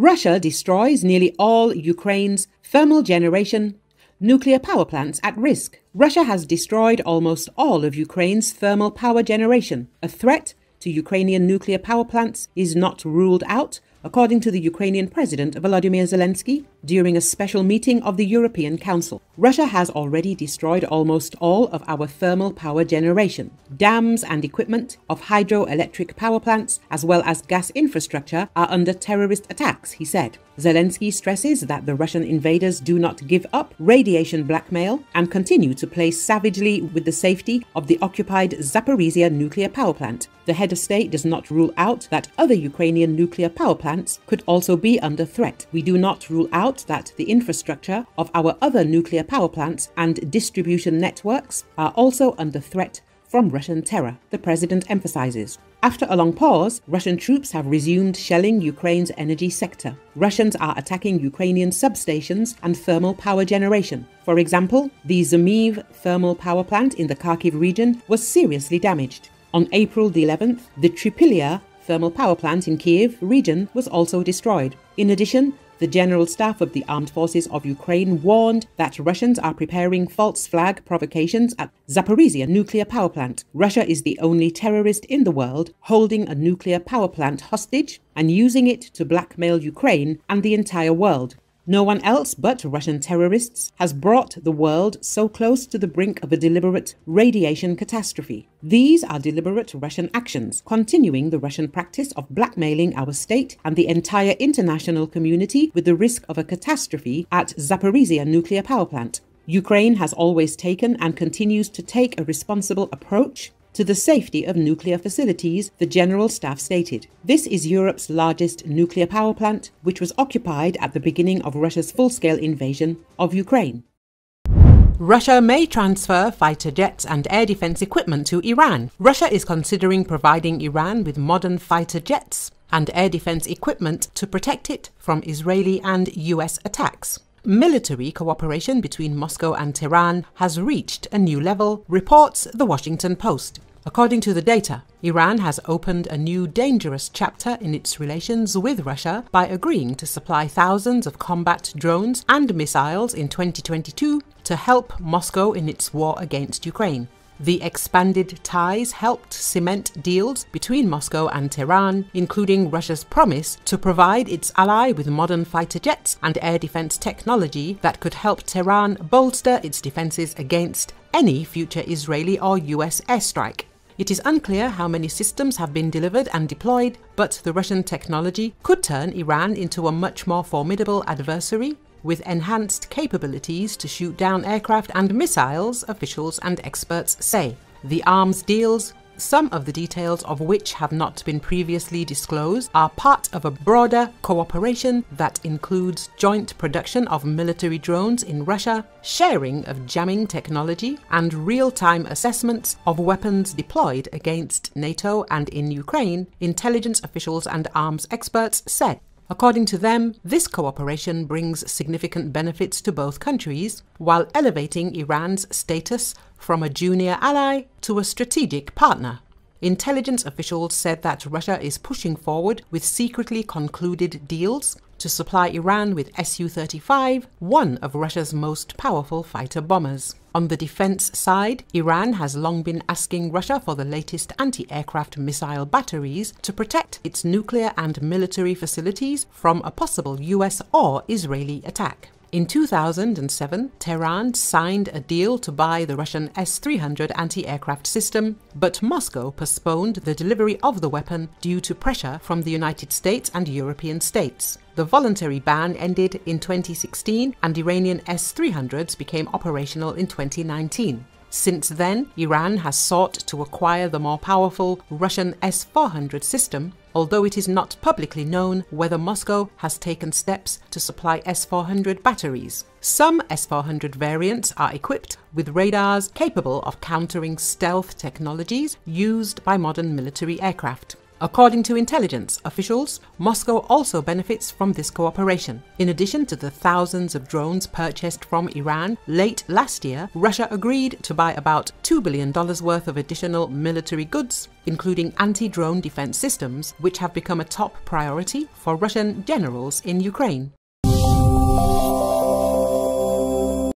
Russia destroys nearly all Ukraine's thermal generation nuclear power plants at risk. Russia has destroyed almost all of Ukraine's thermal power generation. A threat to Ukrainian nuclear power plants is not ruled out, according to the Ukrainian President Volodymyr Zelensky during a special meeting of the European Council. Russia has already destroyed almost all of our thermal power generation. Dams and equipment of hydroelectric power plants, as well as gas infrastructure, are under terrorist attacks, he said. Zelensky stresses that the Russian invaders do not give up radiation blackmail and continue to play savagely with the safety of the occupied Zaporizhia nuclear power plant. The head of state does not rule out that other Ukrainian nuclear power plants could also be under threat. We do not rule out that the infrastructure of our other nuclear power plants and distribution networks are also under threat from Russian terror, the president emphasizes. After a long pause, Russian troops have resumed shelling Ukraine's energy sector. Russians are attacking Ukrainian substations and thermal power generation. For example, the Zmiiv thermal power plant in the Kharkiv region was seriously damaged. On April the 11th, the Trypillia thermal power plant in Kiev region was also destroyed. In addition, the General Staff of the Armed Forces of Ukraine warned that Russians are preparing false flag provocations at Zaporizhia nuclear power plant. Russia is the only terrorist in the world holding a nuclear power plant hostage and using it to blackmail Ukraine and the entire world. No one else but Russian terrorists has brought the world so close to the brink of a deliberate radiation catastrophe. These are deliberate Russian actions, continuing the Russian practice of blackmailing our state and the entire international community with the risk of a catastrophe at Zaporizhia nuclear power plant. Ukraine has always taken and continues to take a responsible approach to the safety of nuclear facilities, the General Staff stated. This is Europe's largest nuclear power plant, which was occupied at the beginning of Russia's full scale invasion of Ukraine. Russia may transfer fighter jets and air defense equipment to Iran. Russia is considering providing Iran with modern fighter jets and air defense equipment to protect it from Israeli and US attacks. Military cooperation between Moscow and Tehran has reached a new level, reports The Washington Post. According to the data, Iran has opened a new dangerous chapter in its relations with Russia by agreeing to supply thousands of combat drones and missiles in 2022 to help Moscow in its war against Ukraine. The expanded ties helped cement deals between Moscow and Tehran, including Russia's promise to provide its ally with modern fighter jets and air defense technology that could help Tehran bolster its defenses against any future Israeli or US airstrike. It is unclear how many systems have been delivered and deployed, but the Russian technology could turn Iran into a much more formidable adversary with enhanced capabilities to shoot down aircraft and missiles, officials and experts say. The arms deals some of the details of which have not been previously disclosed, are part of a broader cooperation that includes joint production of military drones in Russia, sharing of jamming technology, and real time assessments of weapons deployed against NATO and in Ukraine, intelligence officials and arms experts said. According to them, this cooperation brings significant benefits to both countries while elevating Iran's status from a junior ally to a strategic partner. Intelligence officials said that Russia is pushing forward with secretly concluded deals to supply Iran with Su 35, one of Russia's most powerful fighter bombers. On the defense side, Iran has long been asking Russia for the latest anti aircraft missile batteries to protect its nuclear and military facilities from a possible US or Israeli attack. In 2007, Tehran signed a deal to buy the Russian S 300 anti aircraft system, but Moscow postponed the delivery of the weapon due to pressure from the United States and European states. The voluntary ban ended in 2016 and Iranian S 300s became operational in 2019. Since then, Iran has sought to acquire the more powerful Russian S 400 system, although it is not publicly known whether Moscow has taken steps to supply S 400 batteries. Some S 400 variants are equipped with radars capable of countering stealth technologies used by modern military aircraft. According to intelligence officials, Moscow also benefits from this cooperation. In addition to the thousands of drones purchased from Iran, late last year, Russia agreed to buy about $2 billion worth of additional military goods, including anti drone defense systems, which have become a top priority for Russian generals in Ukraine.